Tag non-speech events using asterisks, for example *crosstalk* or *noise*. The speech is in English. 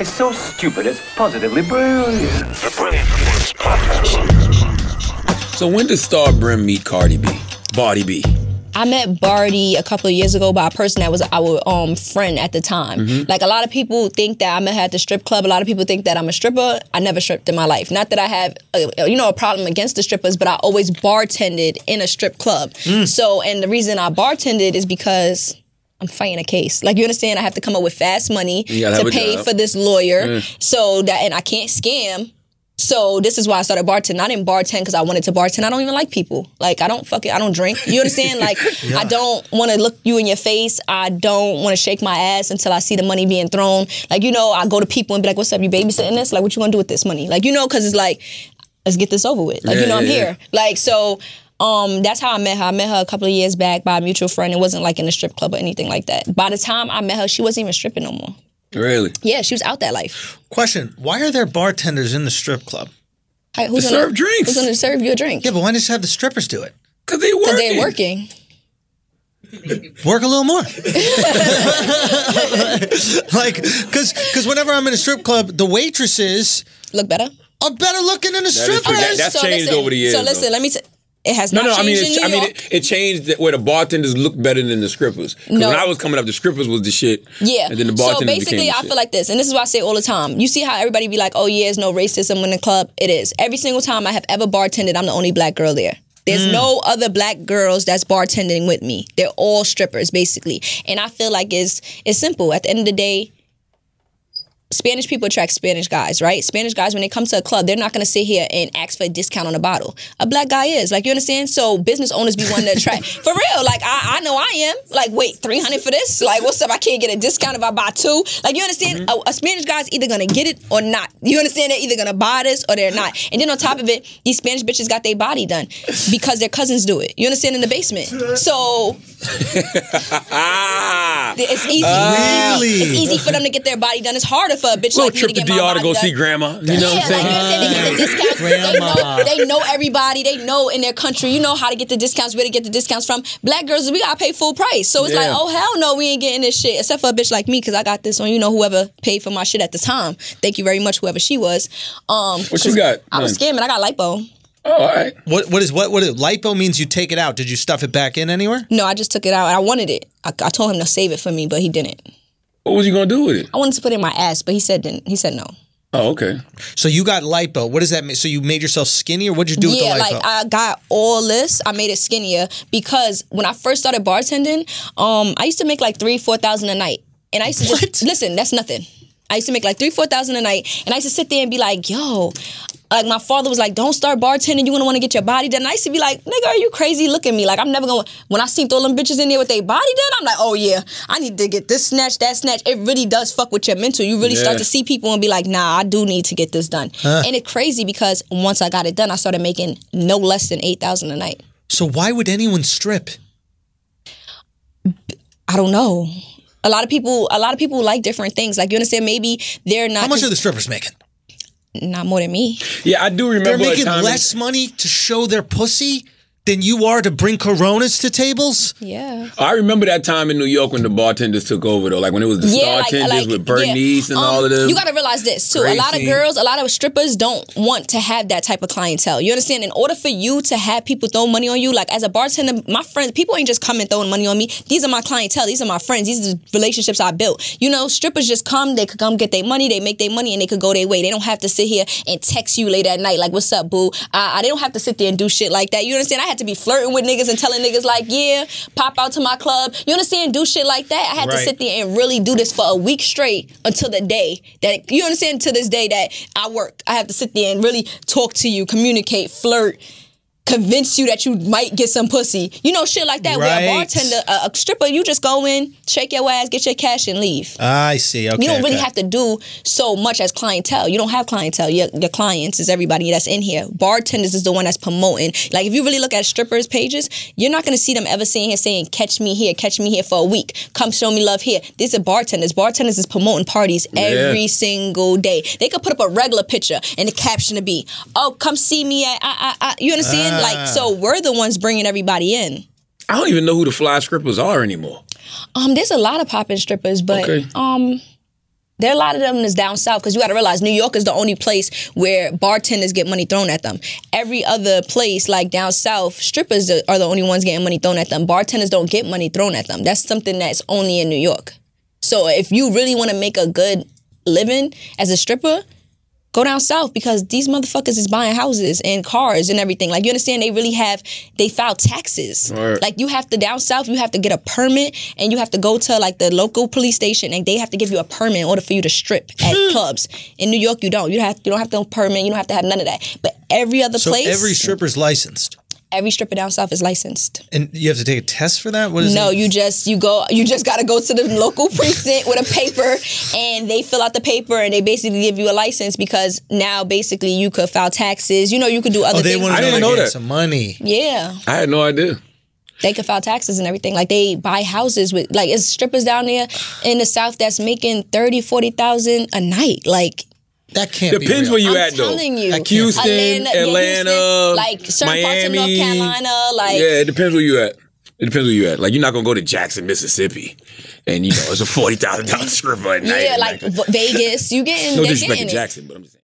It's so stupid, it's positively brilliant. So when did Star Brim meet Cardi B? Barty B. I met Barty a couple of years ago by a person that was our um friend at the time. Mhm. Like a lot of people think that I met her at the strip club. A lot of people think that I'm a stripper. I never stripped in my life. Not that I have a, you know a problem against the strippers, but I always bartended in a strip club. Mm. So and the reason I bartended is because. I'm fighting a case. Like you understand, I have to come up with fast money to pay job. for this lawyer. Mm. So that and I can't scam. So this is why I started bartending. I didn't bartend because I wanted to bartend. I don't even like people. Like I don't fuck it. I don't drink. You understand? Like *laughs* Yeah. I don't want to look you in your face. I don't want to shake my ass until I see the money being thrown. Like you know, I go to people and be like, "What's up? You babysitting this? Like what you gonna do with this money? Like you know, because it's like, let's get this over with. Like Yeah, you know, I'm yeah, yeah. here. Like so. Um, that's how I met her. I met her a couple of years back by a mutual friend. It wasn't like in a strip club or anything like that. By the time I met her, she wasn't even stripping no more. Really? Yeah, she was out that life. Question: Why are there bartenders in the strip club? Hey, who's gonna, serve drinks. Who's gonna serve you a drink? Yeah, but why not just have the strippers do it? Cause they work. Because they're working. *laughs* Work a little more. *laughs* like, cause, cause whenever I'm in a strip club, the waitresses look better. Are better looking than the That is strippers. true. That- that's So changed listen- over the years. So listen, though. let me. T- it has No, no. I mean, I mean, it, it changed where the bartenders look better than the strippers. No. When I was coming up, the strippers was the shit. Yeah. And then the so basically, I shit. feel like this, and this is why I say all the time. You see how everybody be like, "Oh yeah, there's no racism in the club." It is. Every single time I have ever bartended, I'm the only black girl there. There's Mm. no other black girls that's bartending with me. They're all strippers, basically. And I feel like it's it's simple. At the end of the day, Spanish people attract Spanish guys, right? Spanish guys, when they come to a club, they're not gonna sit here and ask for a discount on a bottle. A black guy is. Like, you understand? So business owners be wanting to attract. *laughs* for real, like, I, I know I am. Like, wait, 300 for this? Like, what's up? I can't get a discount if I buy two? Like, you understand? Mm-hmm. A, a Spanish guy's either gonna get it or not. You understand? They're either gonna buy this or they're not. And then on top of it, these Spanish bitches got their body done because their cousins do it. You understand? In the basement. So *laughs* *laughs* it's easy. Ah. It's easy for them to get their body done. It's harder for a bitch Little like me to trip to get my DR to go done. see grandma. You know what I'm Yeah, like, you saying? They get the discounts. They know, they know everybody. They know in their country. You know how to get the discounts, where to get the discounts from. Black girls, we gotta pay full price. So it's like, oh hell no, we ain't getting this shit. Except for a bitch like me, because I got this on. You know, whoever paid for my shit at the time. Thank you very much, whoever she was. Um, What you got? I was Man. scamming. I got lipo. Oh, all right. What what is what what is lipo means? You take it out. Did you stuff it back in anywhere? No, I just took it out. I wanted it. I, I told him to save it for me, but he didn't. What was you gonna do with it? I wanted to put it in my ass, but he said didn't. He said no. Oh, okay. So you got lipo. What does that mean? So you made yourself skinny, or what'd you do yeah, with the lipo? like I got all this. I made it skinnier because when I first started bartending, um, I used to make like three, four thousand a night, and I used to just listen. That's nothing. I used to make like three, four thousand a night, and I used to sit there and be like, "Yo." Like my father was like, "Don't start bartending. You're gonna want to get your body done." And I used to be like, "Nigga, are you crazy? Look at me. Like I'm never gonna." When I seen all them bitches in there with their body done, I'm like, "Oh yeah, I need to get this snatch, that snatch." It really does fuck with your mental. You really Yeah. start to see people and be like, "Nah, I do need to get this done." Huh. And it's crazy because once I got it done, I started making no less than eight thousand a night. so why would anyone strip? I don't know. A lot of people, a lot of people like different things. Like you understand, maybe they're not. How much are the strippers making? Not more than me. Yeah, I do remember. They're a making time less money to show their pussy than you are to bring Coronas to tables. Yeah. I remember that time in New York when the bartenders took over though, like when it was the Yeah, like- bartenders like, with Bernice yeah. and Um, all of them. You got to realize this too. A lot of girls, a lot of strippers don't want to have that type of clientele. You understand? In order for you to have people throw money on you, like as a bartender, my friends, people ain't just coming throwing money on me. These are my clientele. These are my friends. These are the relationships I built. You know, strippers just come. They could come get their money. They make their money and they could go their way. They don't have to sit here and text you late at night like, "What's up, boo?" Uh, they don't have to sit there and do shit like that. You understand? I had to be flirting with niggas and telling niggas like, "Yeah, pop out to my club." You understand? Do shit like that. I had to sit there and really do this for a week straight until the day that you understand to this day that I work. I have to sit there and really talk to you, communicate, flirt. Convince you that you might get some pussy, you know, shit like that. Where a Right. bartender, a, a stripper, you just go in, shake your ass, get your cash, and leave. I see. Okay. you don't really okay. have to do so much as clientele. You don't have clientele. Your, your clients is everybody that's in here. Bartenders is the one that's promoting. Like if you really look at strippers' pages, you're not gonna see them ever sitting here saying, "Catch me here, catch me here for a week. Come show me love here." These are bartenders. Bartenders is promoting parties Yeah. every single day. They could put up a regular picture and the caption to be, "Oh, come see me at." I, I, I. You understand? Like so, we're the ones bringing everybody in. I don't even know who the fly strippers are anymore. Um, there's a lot of popping strippers, but Okay. um, There are a lot of them that's down south because you got to realize New York is the only place where bartenders get money thrown at them. Every other place, like down south, strippers are the only ones getting money thrown at them. Bartenders don't get money thrown at them. That's something that's only in New York. So if you really want to make a good living as a stripper, go down south because these motherfuckers is buying houses and cars and everything. Like you understand, they really have they file taxes. Right. Like you have to down south, you have to get a permit and you have to go to like the local police station and they have to give you a permit in order for you to strip at *laughs* clubs. In New York, you don't. You have you don't have to no permit. You don't have to have none of that. But every other So place, every stripper's licensed, every stripper down south is licensed. and you have to take a test for that. What is No, it? you just you go you just gotta go to the local precinct with a paper and they fill out the paper and they basically give you a license because now basically you could file taxes. You know, you could do other Oh, they things. want I to didn't know, know that. some money. yeah. I had no idea. They could file taxes and everything. Like they buy houses with like it's strippers down there in the south that's making 30, 40,000 a night. Like That can't be Depends where you I'm at though. telling you. That can't- Houston, yeah, Atlanta, Houston, like certain Miami, parts of North Carolina, like yeah, it depends where you at. It depends where you at. Like you're not gonna go to Jackson, Mississippi, and you know it's a forty thousand dollars *laughs* stripper at night. yeah, like V- Vegas. You getting no they're disrespect to. Jackson, but I'm just saying.